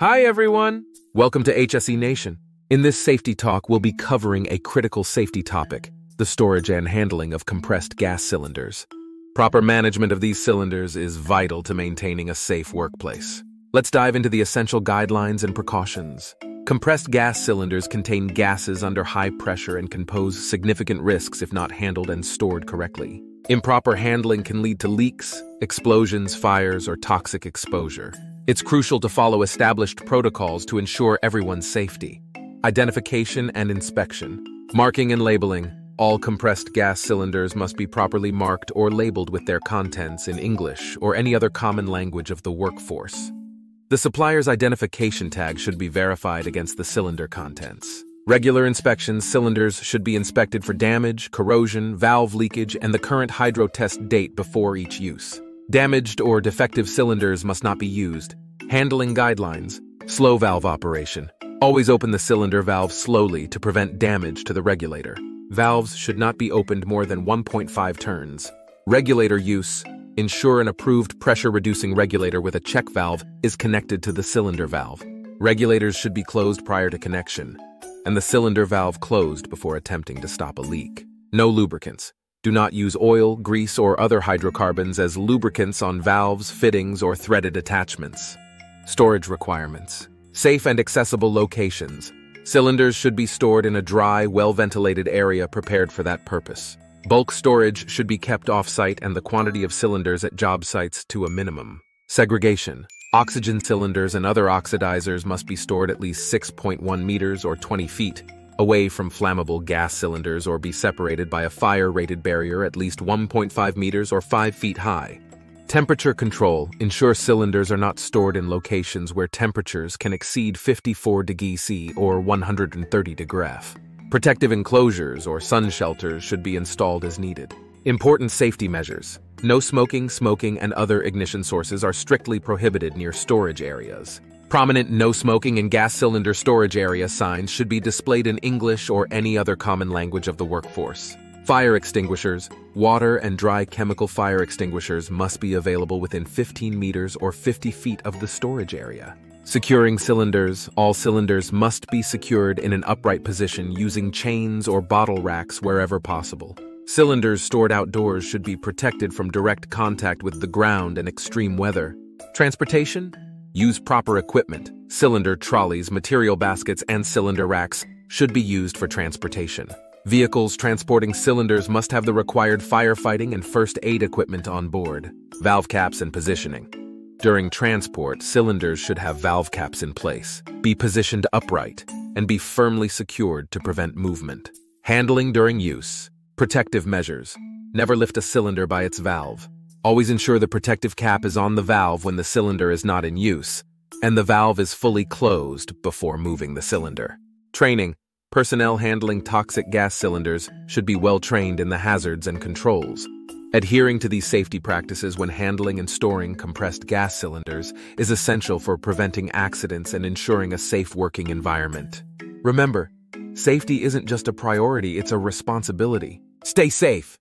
Hi, everyone. Welcome to HSE Nation. In this safety talk, we'll be covering a critical safety topic the storage and handling of compressed gas cylinders. Proper management of these cylinders is vital to maintaining a safe workplace. Let's dive into the essential guidelines and precautions. Compressed gas cylinders contain gases under high pressure and can pose significant risks if not handled and stored correctly. Improper handling can lead to leaks, explosions, fires, or toxic exposure. It's crucial to follow established protocols to ensure everyone's safety. Identification and inspection. Marking and labeling. All compressed gas cylinders must be properly marked or labeled with their contents in English or any other common language of the workforce. The supplier's identification tag should be verified against the cylinder contents. Regular inspections, cylinders should be inspected for damage, corrosion, valve leakage, and the current hydro test date before each use. Damaged or defective cylinders must not be used. Handling guidelines. Slow valve operation. Always open the cylinder valve slowly to prevent damage to the regulator. Valves should not be opened more than 1.5 turns. Regulator use. Ensure an approved pressure-reducing regulator with a check valve is connected to the cylinder valve. Regulators should be closed prior to connection, and the cylinder valve closed before attempting to stop a leak. No lubricants. Do not use oil, grease, or other hydrocarbons as lubricants on valves, fittings, or threaded attachments. Storage requirements. Safe and accessible locations. Cylinders should be stored in a dry, well-ventilated area prepared for that purpose. Bulk storage should be kept off-site and the quantity of cylinders at job sites to a minimum. Segregation. Oxygen cylinders and other oxidizers must be stored at least 6.1 meters or 20 feet away from flammable gas cylinders or be separated by a fire-rated barrier at least 1.5 meters or 5 feet high. Temperature control. Ensure cylinders are not stored in locations where temperatures can exceed 54 degrees C or 130 degrees. Protective enclosures or sun shelters should be installed as needed. Important safety measures. No smoking, smoking, and other ignition sources are strictly prohibited near storage areas. Prominent no smoking and gas cylinder storage area signs should be displayed in English or any other common language of the workforce. Fire extinguishers, water and dry chemical fire extinguishers must be available within 15 meters or 50 feet of the storage area. Securing cylinders, all cylinders must be secured in an upright position using chains or bottle racks wherever possible. Cylinders stored outdoors should be protected from direct contact with the ground and extreme weather. Transportation? Use proper equipment. Cylinder trolleys, material baskets, and cylinder racks should be used for transportation. Vehicles transporting cylinders must have the required firefighting and first aid equipment on board, valve caps and positioning. During transport, cylinders should have valve caps in place, be positioned upright, and be firmly secured to prevent movement. Handling during use. Protective measures. Never lift a cylinder by its valve. Always ensure the protective cap is on the valve when the cylinder is not in use, and the valve is fully closed before moving the cylinder. Training. Personnel handling toxic gas cylinders should be well trained in the hazards and controls. Adhering to these safety practices when handling and storing compressed gas cylinders is essential for preventing accidents and ensuring a safe working environment. Remember, safety isn't just a priority, it's a responsibility. Stay safe.